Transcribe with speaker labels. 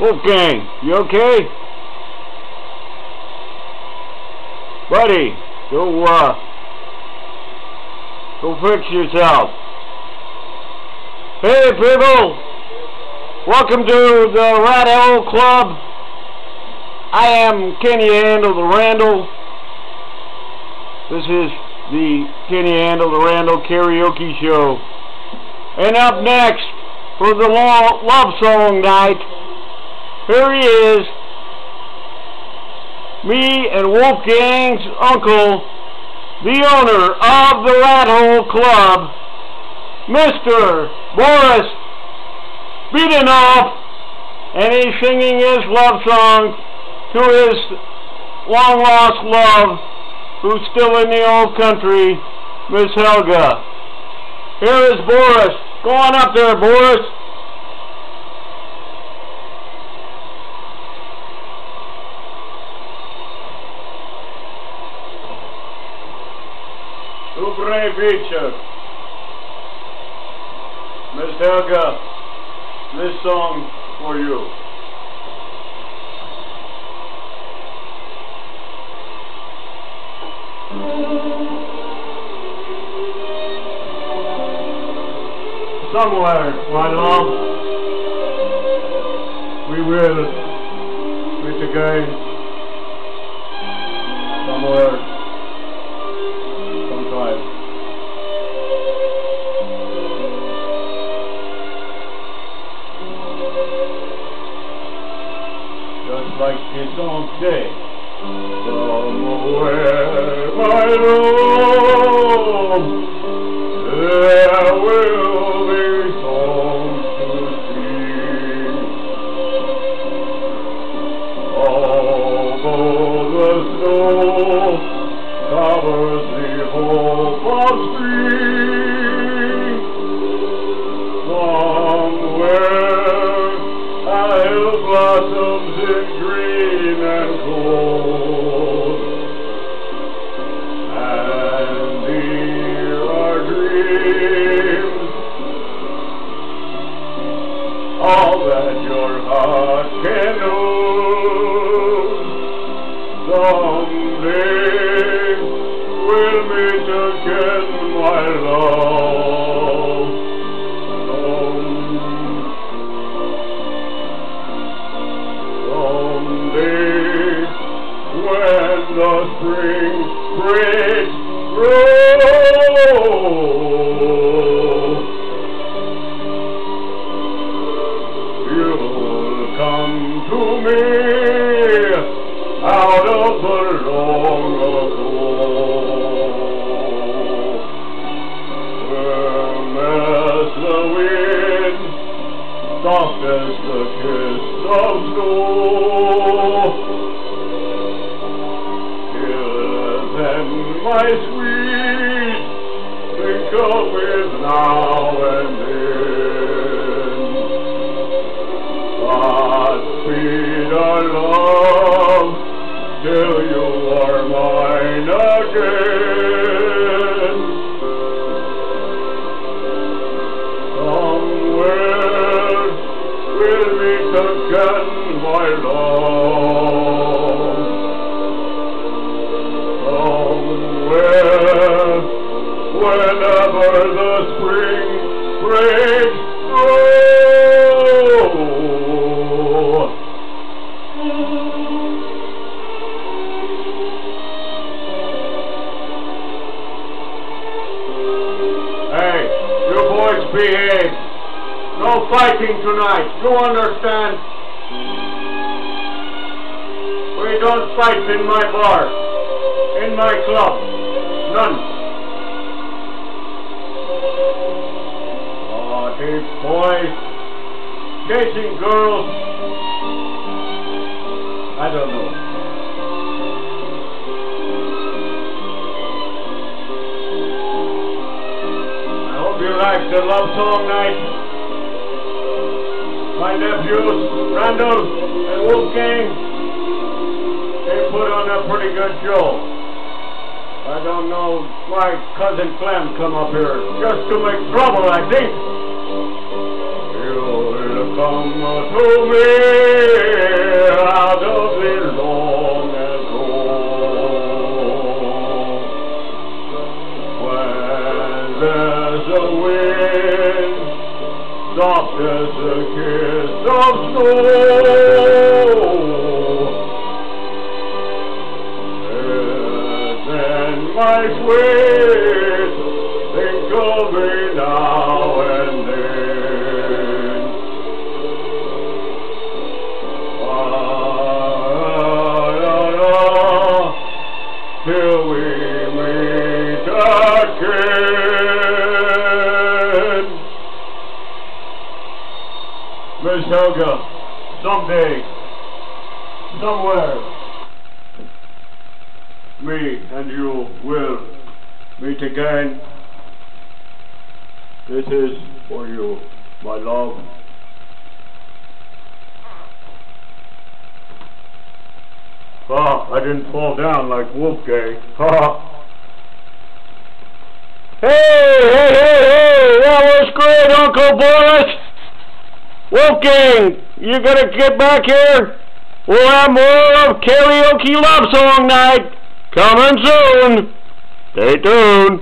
Speaker 1: Wolfgang, you okay? Buddy, go, uh, go fix yourself. Hey, people! Welcome to the Rat Hole Club. I am Kenny Handel the Randall. This is the Kenny Handel the Randall Karaoke Show. And up next, for the lo love song night, here he is, me and Wolfgang's uncle, the owner of the Rat Hole Club, Mr. Boris Beatenoff, and he's singing his love song to his long-lost love, who's still in the old country, Miss Helga. Here is Boris. Go on up there, Boris. Mr. Beecher, Miss Helga, this song for you. Somewhere, my love, we will meet again. Somewhere. Like this song say. Somewhere, my love, there will Someday we'll meet again, my love. When the spring breaks. To me out of the long ago. Firm as the wind, soft as the kiss of snow. Till then, my sweet, think of it now and then. Godspeed our love till you are mine again. Behave. No fighting tonight. You understand? We don't fight in my bar. In my club. None. Oh, Naughty boys. Chasing girls. I don't know. Like the love song night. My nephews, Randall and Wolfgang, they put on a pretty good show. I don't know why cousin Clem come up here just to make trouble, I think. You'll come to me soft as a kiss of snow. And then my sweet, think of me now and then. Ah, la, la, till we meet again. Miss Helga, someday, somewhere, me and you will meet again. This is for you, my love. Ah, I didn't fall down like Wolfgang. Ha! Hey, hey, hey, hey! That was great, Uncle Boris! Wolfgang, you gotta get back here. We'll have more of karaoke love song night coming soon. Stay tuned.